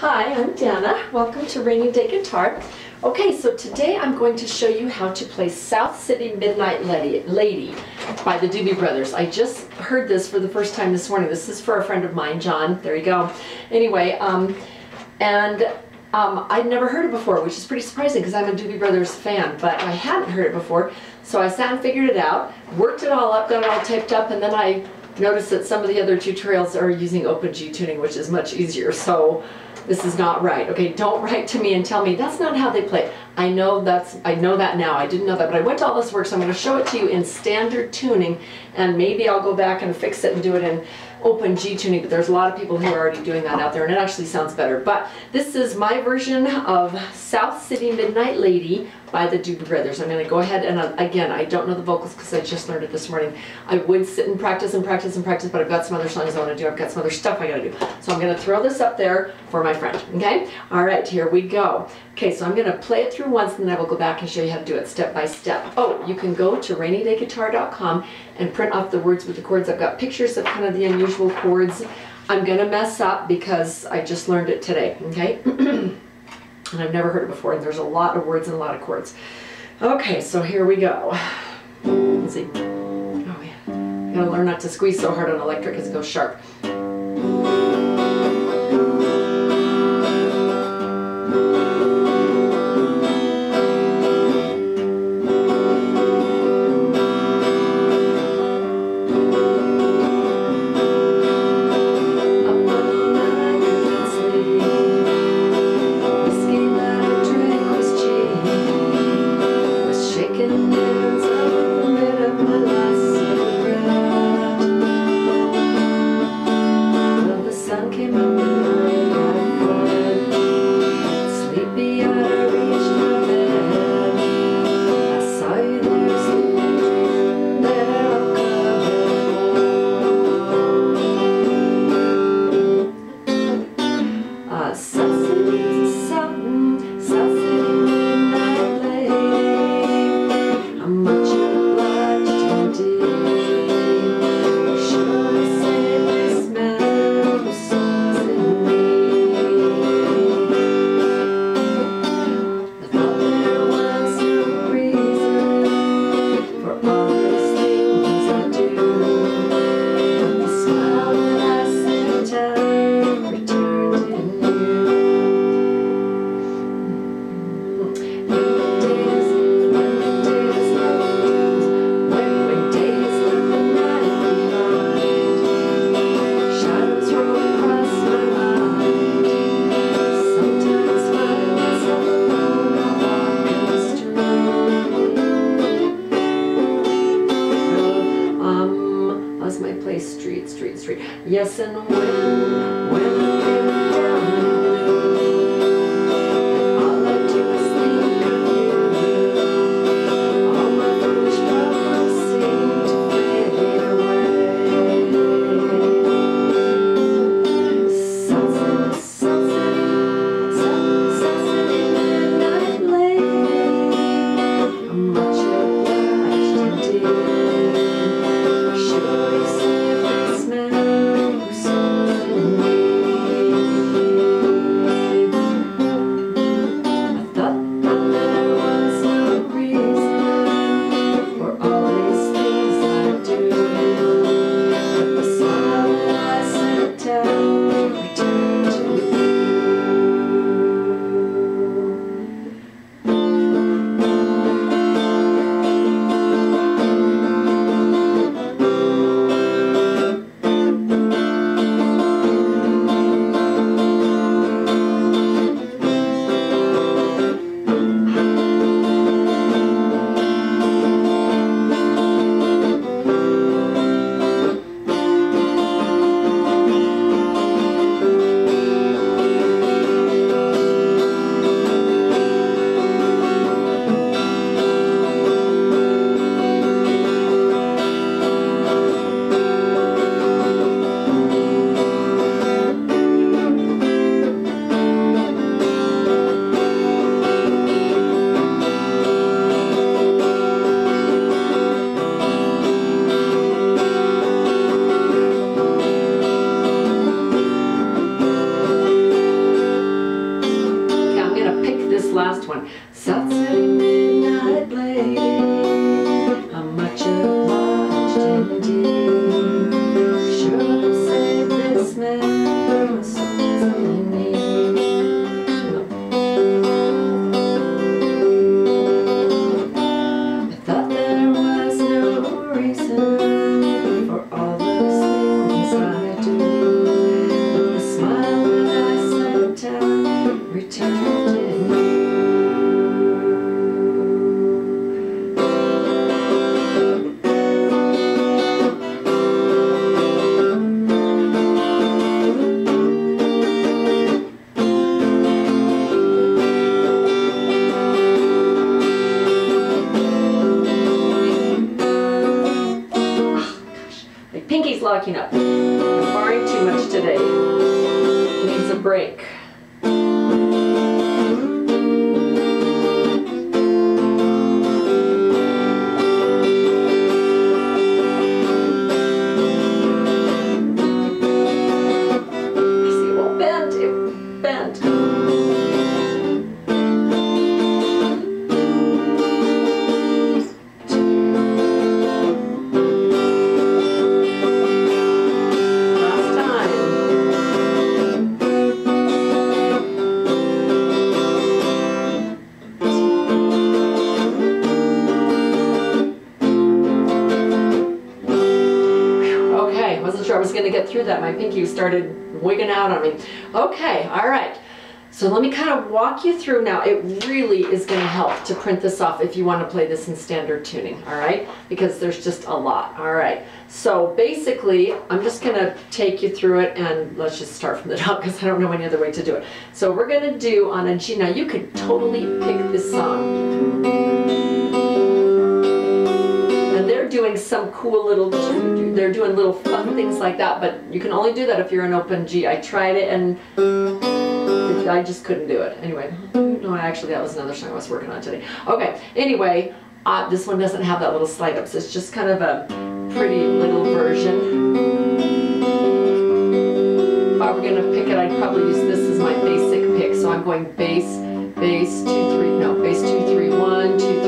Hi, I'm Dana. Welcome to Rainy Day Guitar. Okay, so today I'm going to show you how to play South City Midnight Lady, by the Doobie Brothers. I just heard this for the first time this morning. This is for a friend of mine, John. There you go. Anyway, um, and um, I'd never heard it before, which is pretty surprising because I'm a Doobie Brothers fan, but I hadn't heard it before. So I sat and figured it out, worked it all up, got it all taped up, and then I noticed that some of the other tutorials are using Open G tuning, which is much easier. So this is not right. Okay, don't write to me and tell me that's not how they play. I know that's I know that now. I didn't know that, but I went to all this work, so I'm going to show it to you in standard tuning, and maybe I'll go back and fix it and do it in open G tuning, but there's a lot of people who are already doing that out there, and it actually sounds better. But this is my version of South City Midnight Lady by the Doobie Brothers. I'm going to go ahead and uh, again, I don't know the vocals because I just learned it this morning. I would sit and practice and practice and practice, but I've got some other songs I want to do. I've got some other stuff I got to do. So I'm going to throw this up there for my friend. Okay? All right, here we go. Okay, so I'm going to play it through once and then I will go back and show you how to do it step by step. Oh, you can go to rainydayguitar.com and print off the words with the chords. I've got pictures of kind of the unusual chords. I'm going to mess up because I just learned it today. Okay? and I've never heard it before. And there's a lot of words and a lot of chords. Okay, so here we go. Let's see. Oh yeah, you gotta learn not to squeeze so hard on electric because it goes sharp. Yes, and when, when locking up. That. My pinky started wigging out on me. Okay, all right. So let me kind of walk you through now. It really is gonna help to print this off if you wanna play this in standard tuning, all right? Because there's just a lot, all right? So basically, I'm just gonna take you through it and let's just start from the top because I don't know any other way to do it. So we're gonna do on a G, now you could totally pick this song. Doing some cool little, they're doing little fun things like that, but you can only do that if you're an open G. I tried it and I just couldn't do it. Anyway, no, actually that was another song I was working on today. Okay, anyway, uh, this one doesn't have that little slide up, so it's just kind of a pretty little version. If I were gonna pick it, I'd probably use this as my basic pick. So I'm going bass, bass, two, three, no, bass, two, three, one, two, three,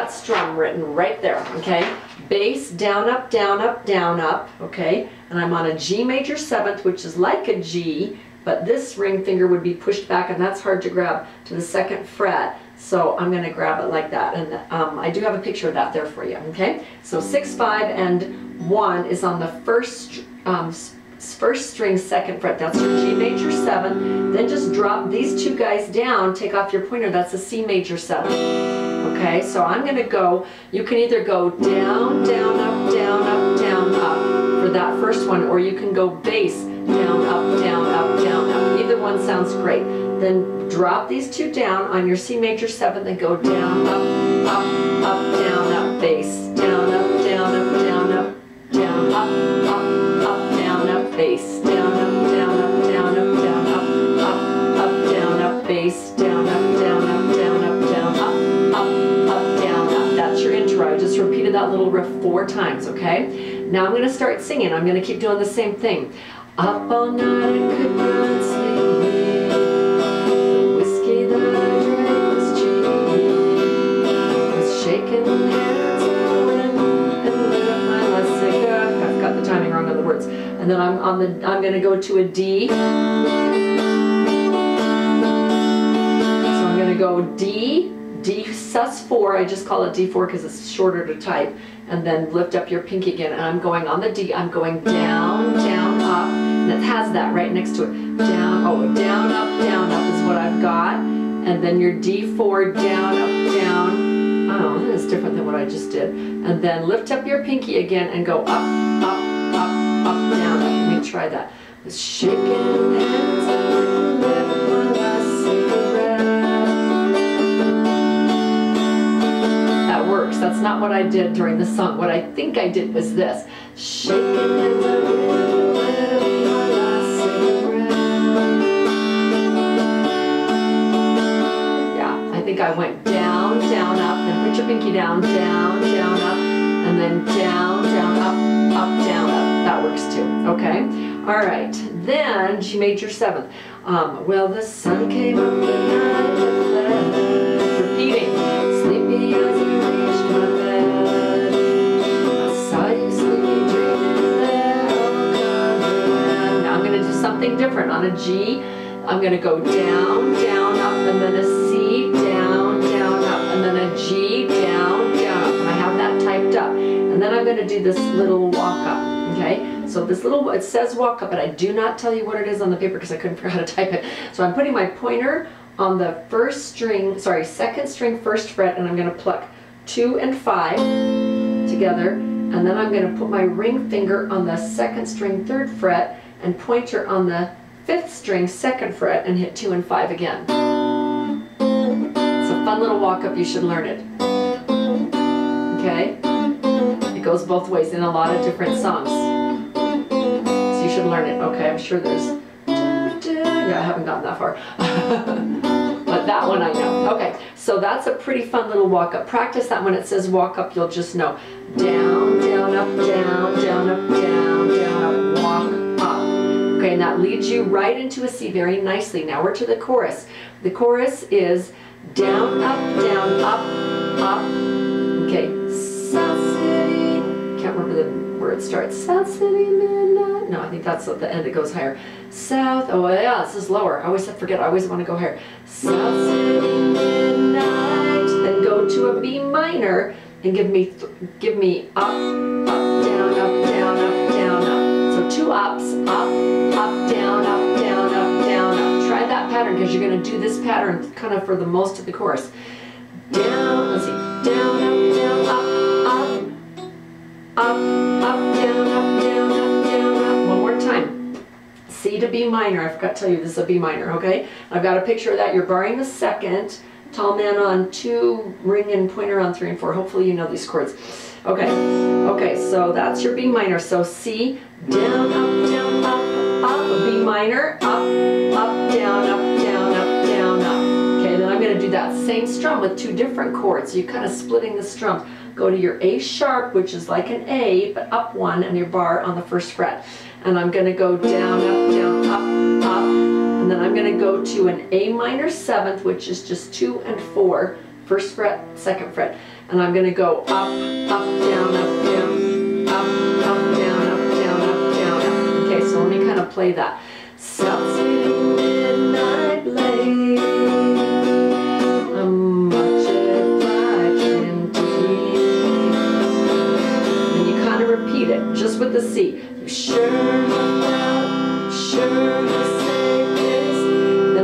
got strum written right there, okay? Bass, down, up, down, up, down, up, okay? And I'm on a G major seventh, which is like a G, but this ring finger would be pushed back and that's hard to grab to the second fret. So I'm gonna grab it like that. And um, I do have a picture of that there for you, okay? So six, five, and one is on the first, um, first string, second fret. That's your G major seven. Then just drop these two guys down, take off your pointer. That's a C major seven. Okay, so I'm gonna go, you can either go down, down, up, down, up, down, up for that first one, or you can go bass, down, up, down, up, down, up. Either one sounds great. Then drop these two down on your C major seventh and go down, up, up, up, down, up, bass, down, up, down, up, down, up, down, up, up, up, down, up, bass, down, up, down, up, down, up, down, up, up, up, down, up, bass, down, riff four times, okay? Now I'm gonna start singing. I'm gonna keep doing the same thing. Up all night and could not sleep. Whiskey that I drank was cheap. Was shaking my. I've got the timing wrong on the words. And then I'm on the. I'm gonna go to a D. So I'm gonna go D, D sus4, I just call it D4 because it's shorter to type, and then lift up your pinky again, and I'm going on the D, I'm going down, down, up, and it has that right next to it. Down, oh, down, up, down, up is what I've got, and then your D4, down, up, down, oh, that is different than what I just did, and then lift up your pinky again and go up, up, up, up, down. Let me try that. Shaking hands That's not what I did during the song. What I think I did was this. Shaking last cigarette. Yeah, I think I went down, down, up, then put your pinky down, down, down, up, and then down, down, up, up, down, up. That works too, okay? All right, then G major seventh. Um, well, the sun came up the night On a G, I'm gonna go down, down, up, and then a C, down, down, up, and then a G, down, down, up. And I have that typed up. And then I'm gonna do this little walk up, okay? So this little, it says walk up, but I do not tell you what it is on the paper because I couldn't figure out how to type it. So I'm putting my pointer on the first string, sorry, second string, first fret, and I'm gonna pluck two and five together, and then I'm going to put my ring finger on the second string third fret and pointer on the fifth string second fret and hit two and five again. It's a fun little walk up, you should learn it. Okay? It goes both ways in a lot of different songs. So you should learn it. Okay, I'm sure there's yeah, I haven't gotten that far. but that one I know. Okay, so that's a pretty fun little walk up. Practice that when it says walk up, you'll just know. Down, down, up, down, down, up, down. Okay, and that leads you right into a C very nicely. Now we're to the chorus. The chorus is down, up, down, up, up. Okay, South City. Can't remember the where it starts. South City Midnight. No, I think that's at the end. It goes higher. South. Oh yeah, this is lower. I always forget. I always want to go higher. South City Midnight. Then go to a B minor and give me give me up, up, down, up, because you're going to do this pattern kind of for the most of the chorus. Down. Let's see. Down, up, down, up, up, up up, down, up, down, up, down, up. One more time. C to B minor. I forgot to tell you this is a B minor, okay? I've got a picture of that. You're barring the second, tall man on two, ring and pointer on three and four. Hopefully you know these chords. Okay, okay, so that's your B minor. So C, down, up, down, up, up, B minor, up, up, down, up, down, up, that same strum with two different chords. You're kind of splitting the strum go to your A sharp, which is like an A, but up one, and your bar on the first fret. And I'm going to go down, up, down, up, up, and then I'm going to go to an A minor seventh, which is just two and four, first fret, second fret, and I'm going to go up, up, down, up, down, up, up, down, up, down, up, down, up. Okay, so let me kind of play that. Then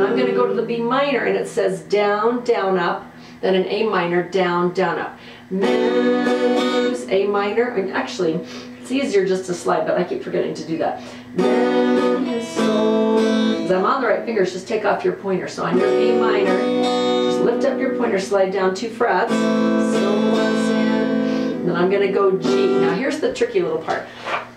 I'm going to go to the B minor and it says down, down, up, then an A minor, down, down, up. Menus, A minor, and actually, it's easier just to slide, but I keep forgetting to do that. Menus, I'm on the right fingers, just take off your pointer. So on your A minor, just lift up your pointer, slide down two frets. So then I'm going to go G. Now here's the tricky little part.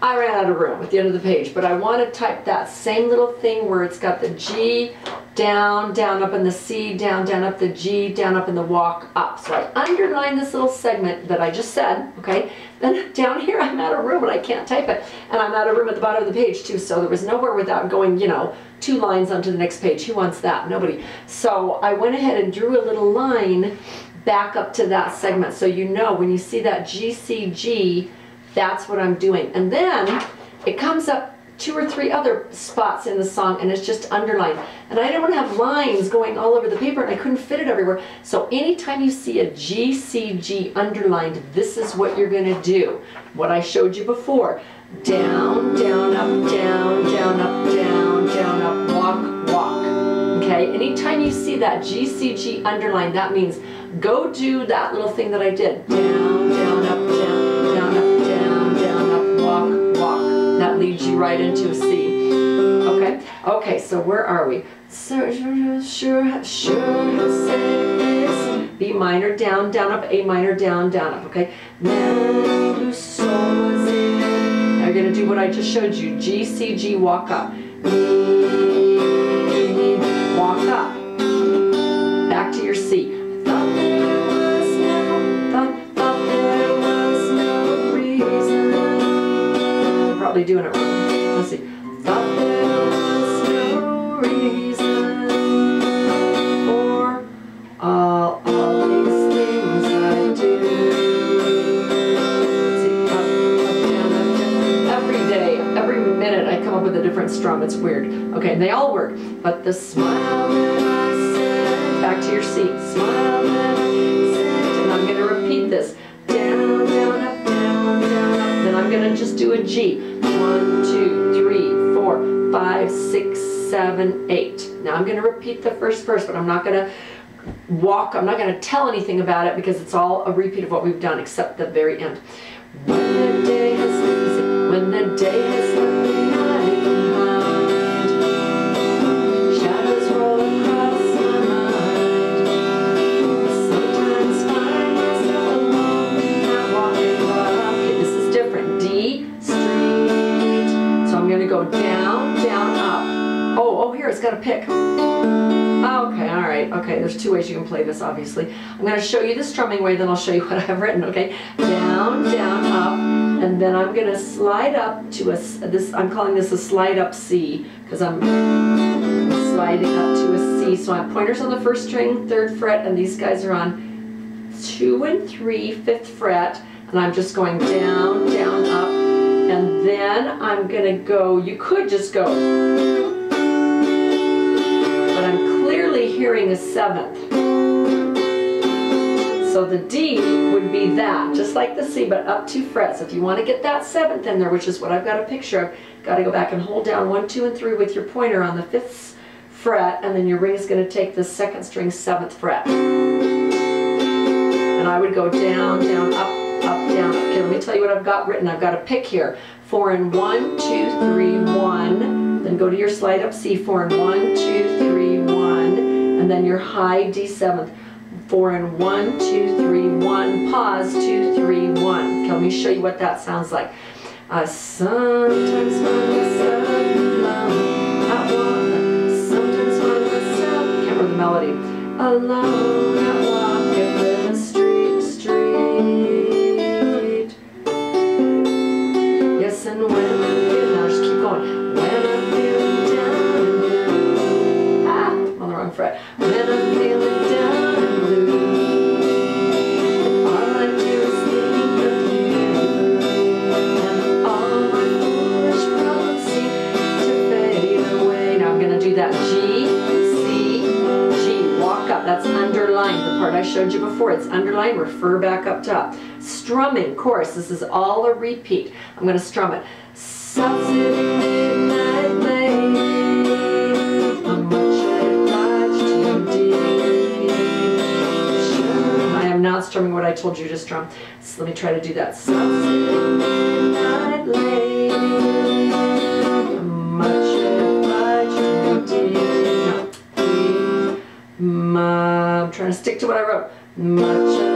I ran out of room at the end of the page, but I want to type that same little thing where it's got the G, down, down, up, in the C, down, down, up, the G, down, up, in the walk, up. So I underline this little segment that I just said, okay? Then down here I'm out of room and I can't type it. And I'm out of room at the bottom of the page too, so there was nowhere without going, you know, two lines onto the next page. Who wants that? Nobody. So I went ahead and drew a little line back up to that segment. So you know when you see that GCG, that's what I'm doing. And then it comes up two or three other spots in the song and it's just underlined. And I don't have lines going all over the paper and I couldn't fit it everywhere. So anytime you see a GCG underlined, this is what you're going to do. What I showed you before. Down, down, up, down, down, up, down, down, up, walk, walk. Okay, anytime you see that GCG underlined, that means Go do that little thing that I did. Down, you right into a C. Okay? Okay, so where are we? Sure, sure. B minor, down, down, up, A minor, down, down, up, okay? Now you're to do what I just showed you. G, C, G, walk up. Probably doing it wrong. Let's see. Uh, do. Down, up, down. Every day, every minute I come up with a different strum. It's weird. Okay, they all work. But the smile back to your seat. Smile repeat the first verse, but I'm not going to walk, I'm not going to tell anything about it because it's all a repeat of what we've done except the very end. When the day has, when the day has this is different. D. So I'm gonna go down, down, up. Oh, oh, here it's got a pick. Two ways you can play this, obviously. I'm going to show you the strumming way, then I'll show you what I have written, okay? Down, down, up, and then I'm going to slide up to a, this, I'm calling this a slide up C, because I'm sliding up to a C. So I have pointers on the first string, third fret, and these guys are on two and three, fifth fret, and I'm just going down, down, up, and then I'm going to go, you could just go a seventh. So the D would be that, just like the C, but up two frets. If you want to get that seventh in there, which is what I've got a picture of, got to go back and hold down one, two, and three with your pointer on the fifth fret, and then your ring is going to take the second string seventh fret. And I would go down, down, up, up, down. Okay, let me tell you what I've got written. I've got a pick here. Four and one, two, three, one. Then go to your slide up C, four and one, two, three. And then your high D seventh. Four and one, two, three, one. Pause, two, three, one. Okay, let me show you what that sounds like. Uh, I sometimes find myself alone. I walk, sometimes find myself, can't remember the melody. Alone, I walk showed you before. It's underlined. Refer back up top. Strumming chorus. This is all a repeat. I'm gonna strum it. To. I am not strumming what I told you to strum. So let me try to do that. What I wrote. Much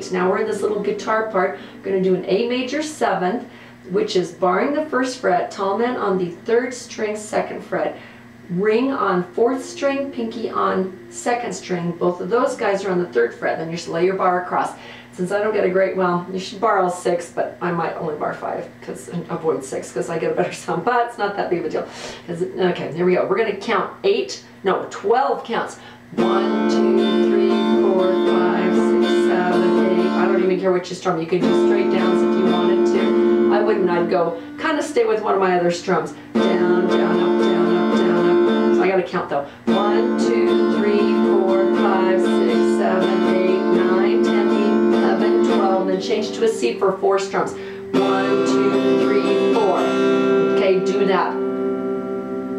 eight. Now we're in this little guitar part. We're going to do an A major seventh, which is barring the first fret, tall man on the third string, second fret, ring on fourth string, pinky on second string. Both of those guys are on the third fret. Then you just lay your bar across. Since I don't get a great, well, you should bar all six, but I might only bar five because avoid six because I get a better sound. But it's not that big of a deal. Okay, there we go. We're gonna count eight, no, twelve counts. One, two, don't even care what you strum. You could do straight downs if you wanted to. I wouldn't. I'd go kind of stay with one of my other strums. Down, down, up, down, up, down, up. So I gotta count though. One, two, three, four, five, six, seven, eight, nine, ten, eleven, twelve. Then change to a C for four strums. One, two, three, four. Okay, do that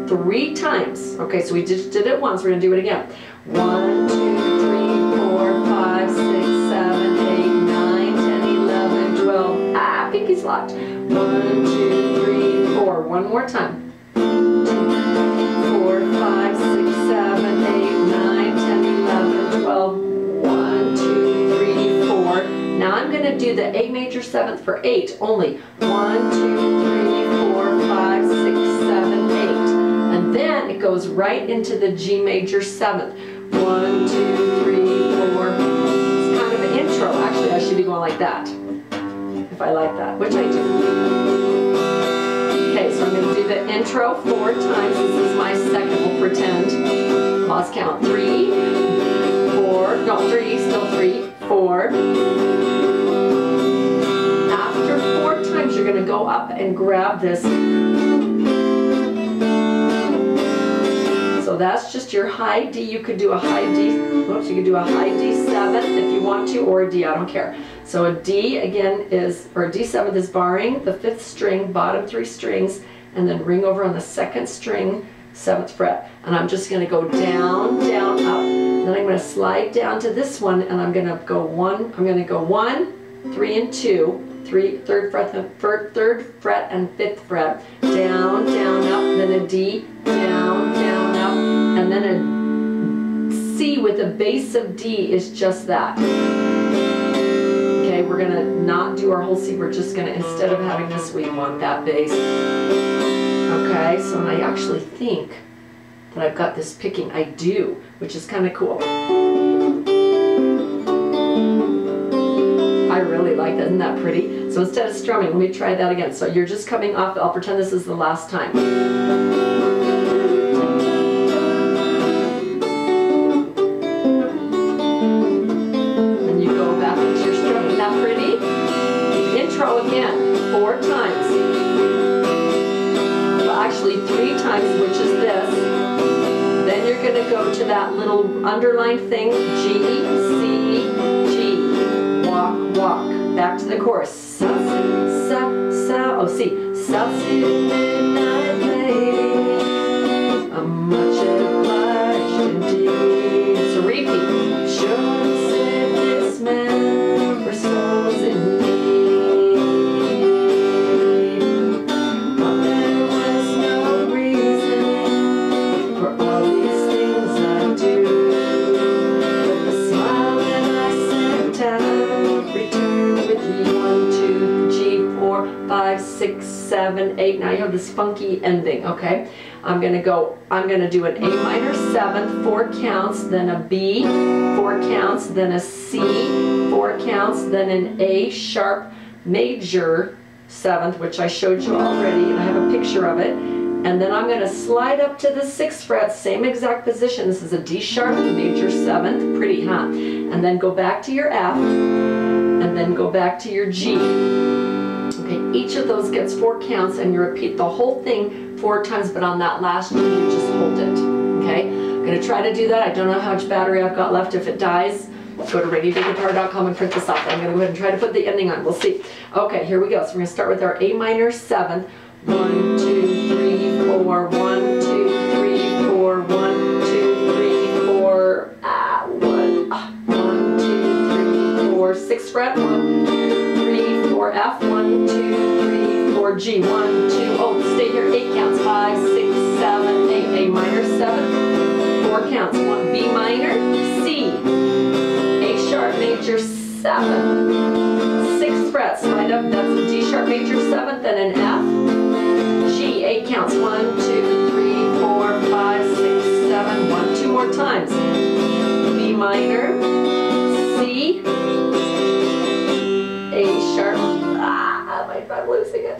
three times. Okay, so we just did it once. We're gonna do it again. One, two, three, four, five, six, One, two, three, four. One more time. Four, five, six, seven, eight, nine, ten, eleven, twelve. One, two, three, four. Now I'm gonna do the A major seventh for eight only. One, two, three, four, five, six, seven, eight. And then it goes right into the G major seventh. One, two, three, four. It's kind of an intro. Actually, I should be going like that. I like that, which I do. Okay, so I'm going to do the intro four times. This is my second. We'll pretend. Lost count. Three, four, no, three, still three, four. After four times, you're going to go up and grab this. So that's just your high D. You could do a high D, oops, you could do a high D7 if you want to, or a D, I don't care. So a D again is, or a D7 is barring the fifth string, bottom three strings, and then ring over on the second string, seventh fret. And I'm just gonna go down, down, up. Then I'm gonna slide down to this one, and I'm gonna go one, I'm gonna go one, three and two, three, third fret, third, third fret and fifth fret, down, down, up, then a D, down, down, up, and then a C with a bass of D is just that. We're gonna not do our whole C, we're just gonna, instead of having this, we want that bass. Okay, so I actually think that I've got this picking, I do, which is kind of cool. I really like that. Isn't that pretty? So instead of strumming, let me try that again. So you're just coming off, I'll pretend this is the last time. Three times, which is this. Then you're going to go to that little underlined thing, G, C, G. walk, walk. Back to the chorus. Sa, sa, sa, oh, see. South City Funky ending, okay? I'm gonna go, I'm gonna do an A minor seventh, four counts, then a B, four counts, then a C, four counts, then an A sharp major seventh, which I showed you already, and I have a picture of it. And then I'm gonna slide up to the sixth fret, same exact position. This is a D sharp major seventh, pretty, huh? And then go back to your F, and then go back to your G. Okay, each of those gets four counts, and you repeat the whole thing four times, but on that last one, you just hold it. Okay, I'm gonna try to do that. I don't know how much battery I've got left. If it dies, go to rainydayguitar.com and print this off. I'm gonna go ahead and try to put the ending on. We'll see. Okay, here we go. So we're gonna start with our A minor seventh. One, two, three, four. One, two, three, four. One, two, three, four. Ah, one. Ah, one, two, three, four. Six fret. One, Two, three, four. G. One, two. Oh, stay here. Eight counts. Five, six, seven, eight. A minor seven. Four counts. One. B minor. C. A sharp major seven. Sixth fret. Slide up. That's a D sharp major seventh and an F. G, eight counts. One, two, three, four, five, six, seven. One, two more times. B minor, C, losing it.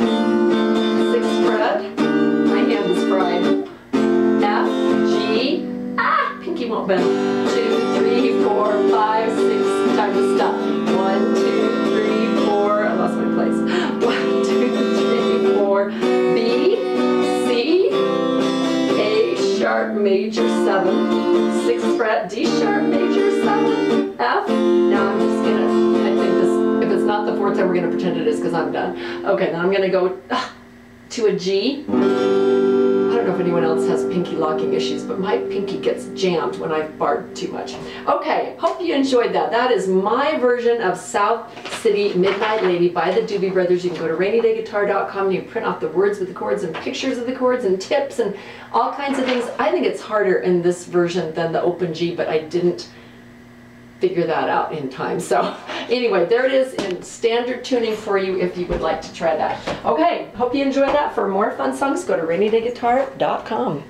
Sixth fret. My hand is fried. F, G, ah, pinky won't bend. Two, three, four, five, six. Time to stop. One, two, three, four. I lost my place. One, two, three, four. B, C, A sharp major seven, sixth fret D sharp major seven, F. Now I'm just gonna, fourth time, we're gonna pretend it is because I'm done. Okay, then I'm gonna go ah, to a G. I don't know if anyone else has pinky locking issues, but my pinky gets jammed when I've too much. Okay, hope you enjoyed that. That is my version of South City Midnight Lady by the Doobie Brothers. You can go to rainydayguitar.com and you print off the words with the chords and pictures of the chords and tips and all kinds of things. I think it's harder in this version than the open G, but I didn't figure that out in time. So anyway, there it is in standard tuning for you if you would like to try that. Okay, hope you enjoyed that. For more fun songs, go to rainydayguitar.com.